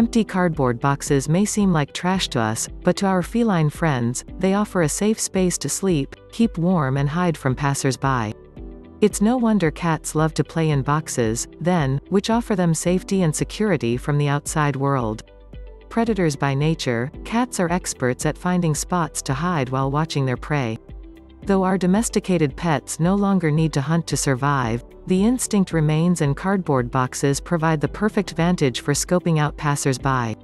Empty cardboard boxes may seem like trash to us, but to our feline friends, they offer a safe space to sleep, keep warm and hide from passers-by. It's no wonder cats love to play in boxes, then, which offer them safety and security from the outside world. Predators by nature, cats are experts at finding spots to hide while watching their prey. Though our domesticated pets no longer need to hunt to survive, the instinct remains and cardboard boxes provide the perfect vantage for scoping out passers-by.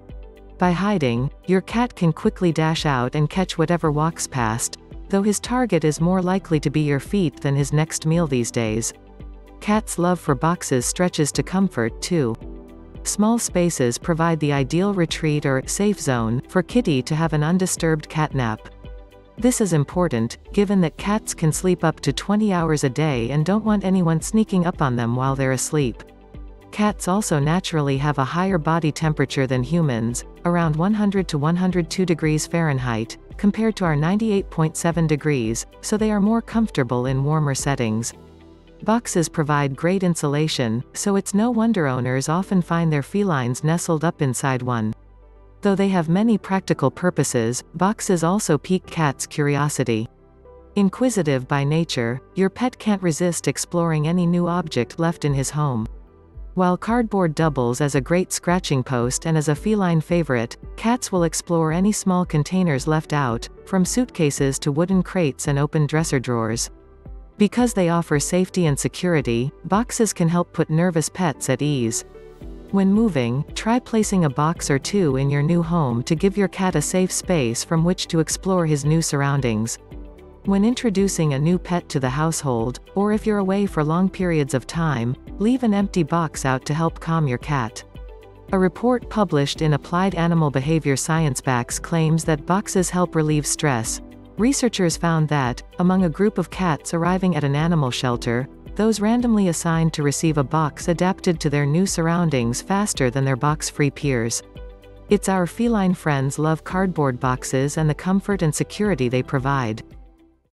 By hiding, your cat can quickly dash out and catch whatever walks past, though his target is more likely to be your feet than his next meal these days. Cats' love for boxes stretches to comfort, too. Small spaces provide the ideal retreat or safe zone for kitty to have an undisturbed cat nap. This is important, given that cats can sleep up to 20 hours a day and don't want anyone sneaking up on them while they're asleep. Cats also naturally have a higher body temperature than humans, around 100 to 102 degrees Fahrenheit, compared to our 98.7 degrees, so they are more comfortable in warmer settings. Boxes provide great insulation, so it's no wonder owners often find their felines nestled up inside one. Though they have many practical purposes, boxes also pique cats' curiosity. Inquisitive by nature, your pet can't resist exploring any new object left in his home. While cardboard doubles as a great scratching post and as a feline favorite, cats will explore any small containers left out, from suitcases to wooden crates and open dresser drawers. Because they offer safety and security, boxes can help put nervous pets at ease. When moving, try placing a box or two in your new home to give your cat a safe space from which to explore his new surroundings. When introducing a new pet to the household, or if you're away for long periods of time, leave an empty box out to help calm your cat. A report published in Applied Animal Behavior Science Backs claims that boxes help relieve stress. Researchers found that, among a group of cats arriving at an animal shelter, those randomly assigned to receive a box adapted to their new surroundings faster than their box-free peers. It's our feline friends love cardboard boxes and the comfort and security they provide.